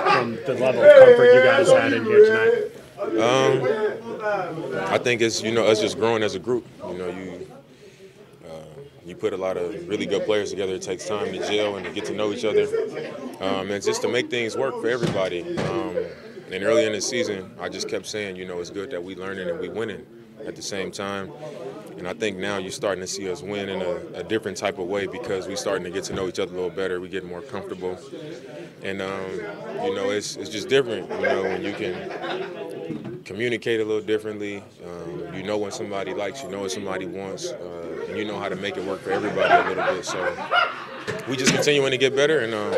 from the level of comfort you guys had in here tonight. Um, I think it's you know us just growing as a group. You know you uh, you put a lot of really good players together. It takes time to gel and to get to know each other, um, and just to make things work for everybody. Um, and early in the season, I just kept saying, you know, it's good that we learning and we winning at the same time. And I think now you're starting to see us win in a, a different type of way because we're starting to get to know each other a little better. We get more comfortable, and um, you know, it's it's just different. You know, when you can communicate a little differently. Um, you know when somebody likes, you know what somebody wants, uh, and you know how to make it work for everybody a little bit. So we just continuing to get better, and uh,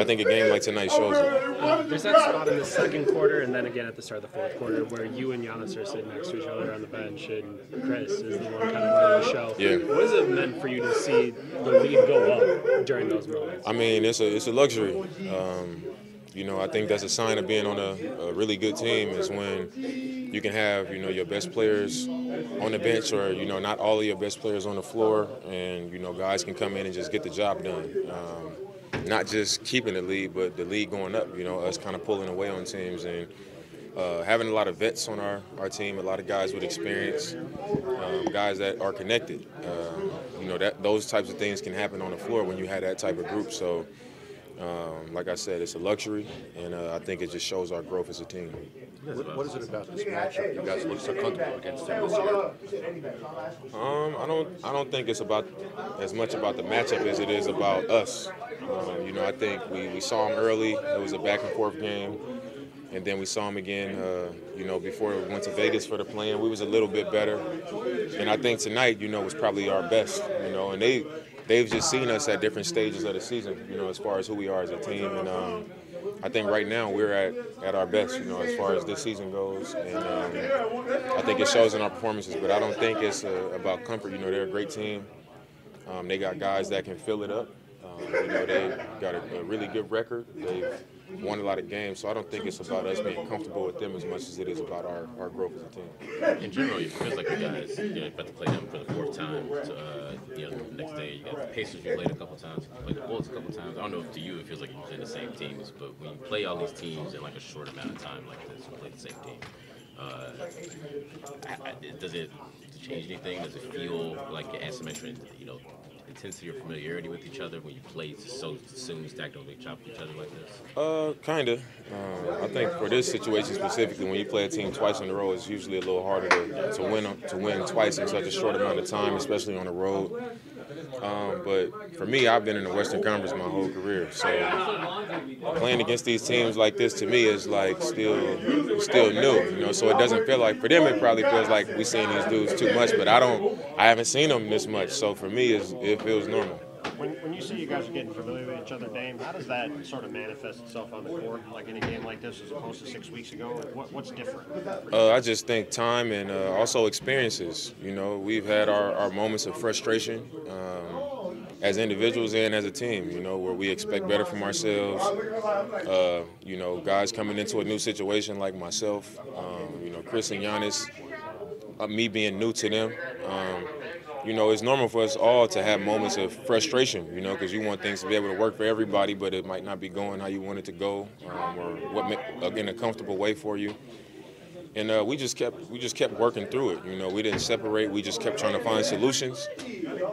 I think a game like tonight shows it. There's that spot in the second quarter, and then again at the start of the fourth quarter, where you and Giannis are sitting next to each other on the bench, and Khris is the one kind of running the show. Yeah. What has it meant for you to see the lead go up during those moments? I mean, it's a it's a luxury. Um, you know, I think that's a sign of being on a, a, really good team is when you can have, you know, your best players on the bench or, you know, not all of your best players on the floor and, you know, guys can come in and just get the job done. Um, not just keeping the lead, but the lead going up, you know, us kind of pulling away on teams and uh, having a lot of vets on our, our team, a lot of guys with experience, um, guys that are connected. Uh, you know, that those types of things can happen on the floor when you have that type of group. So, um, like I said, it's a luxury, and uh, I think it just shows our growth as a team. What, what is it about this matchup? You guys look so comfortable against them this year. Um, I don't, I don't think it's about as much about the matchup as it is about us. Um, you know, I think we, we saw them early. It was a back and forth game, and then we saw them again. Uh, you know, before we went to Vegas for the play-in, we was a little bit better, and I think tonight, you know, was probably our best. You know, and they they've just seen us at different stages of the season, you know, as far as who we are as a team. And um, I think right now we're at, at our best, you know, as far as this season goes. And um, I think it shows in our performances, but I don't think it's uh, about comfort. You know, they're a great team. Um, they got guys that can fill it up. Um, you know, they got a, a really good record. They've won a lot of games, so I don't think it's about us being comfortable with them as much as it is about our, our growth as a team. In general, it feels like you guys, you know, about to play them for the fourth time. To, uh, you know, the next day, you got the Pacers you played a couple times, you played the Bulls a couple times. I don't know if to you it feels like you're playing the same teams, but when you play all these teams in like a short amount of time like this, you play the same team. Uh, does it change anything? Does it feel like asymmetric? You know, intensity or familiarity with each other when you play so soon stacked over each other like this? Uh, kind of. Uh, I think for this situation specifically, when you play a team twice in a row, it's usually a little harder to, to win to win twice in such a short amount of time, especially on the road. Um, but for me, I've been in the Western Conference my whole career, so playing against these teams like this to me is like still still new, you know. So it doesn't feel like for them it probably feels like we've seen these dudes too much, but I don't, I haven't seen them this much. So for me, it feels normal. When, when you see you guys are getting familiar with each other, Dame, how does that sort of manifest itself on the court, like in a game like this as opposed to six weeks ago? What, what's different? Uh, I just think time and uh, also experiences. You know, we've had our, our moments of frustration. Um, as individuals and as a team, you know, where we expect better from ourselves. Uh, you know, guys coming into a new situation like myself, um, you know, Khris and Giannis, me being new to them. Um, you know, it's normal for us all to have moments of frustration, you know, because you want things to be able to work for everybody, but it might not be going how you want it to go, um, or what in a comfortable way for you. And uh, we just kept we just kept working through it. You know, we didn't separate. We just kept trying to find solutions.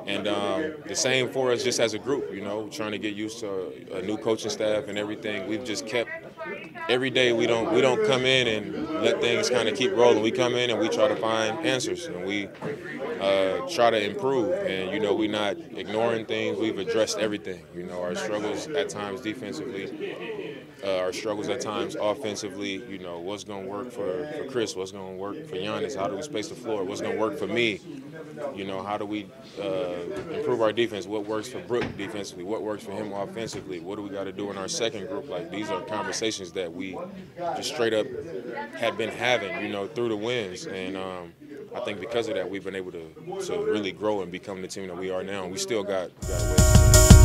And um, the same for us, just as a group. You know, trying to get used to a new coaching staff and everything. We've just kept every day. We don't we don't come in and let things kind of keep rolling. We come in and we try to find answers and we uh, try to improve. And you know, we're not ignoring things. We've addressed everything. You know, our struggles at times defensively, uh, our struggles at times offensively. You know, what's going to work for, for Khris? What's going to work for Giannis? How do we space the floor? What's going to work for me? You know, how do we uh, improve our defense? What works for Brook defensively? What works for him offensively? What do we got to do in our second group? Like these are conversations that we just straight up had been having, you know, through the wins. And um, I think because of that, we've been able to to really grow and become the team that we are now. And we still got, got